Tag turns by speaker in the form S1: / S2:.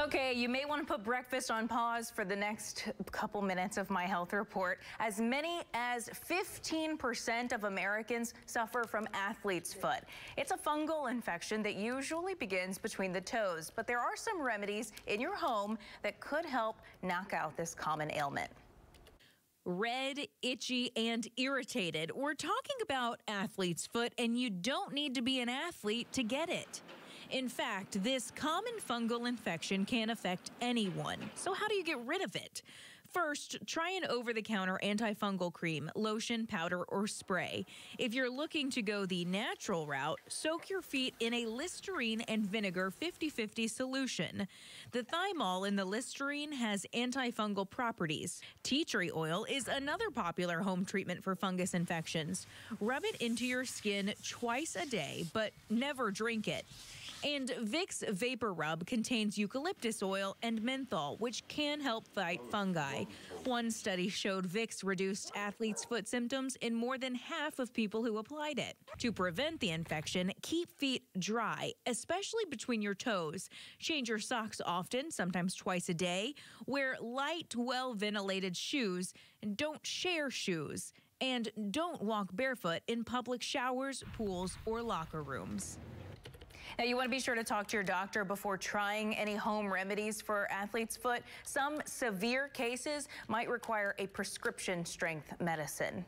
S1: Okay, you may want to put breakfast on pause for the next couple minutes of my health report. As many as 15% of Americans suffer from athlete's foot. It's a fungal infection that usually begins between the toes, but there are some remedies in your home that could help knock out this common ailment
S2: red, itchy, and irritated. We're talking about athlete's foot, and you don't need to be an athlete to get it. In fact, this common fungal infection can affect anyone. So, how do you get rid of it? First, try an over the counter antifungal cream, lotion, powder, or spray. If you're looking to go the natural route, soak your feet in a Listerine and vinegar 50 50 solution. The thymol in the Listerine has antifungal properties. Tea tree oil is another popular home treatment for fungus infections. Rub it into your skin twice a day, but never drink it. And Vicks Vapor Rub contains eucalyptus oil and menthol, which can help fight fungi. One study showed Vicks reduced athletes' foot symptoms in more than half of people who applied it. To prevent the infection, keep feet dry, especially between your toes. Change your socks often, sometimes twice a day. Wear light, well ventilated shoes, and don't share shoes. And don't walk barefoot in public showers, pools, or locker rooms.
S1: Now, you want to be sure to talk to your doctor before trying any home remedies for athlete's foot. Some severe cases might require a prescription strength medicine.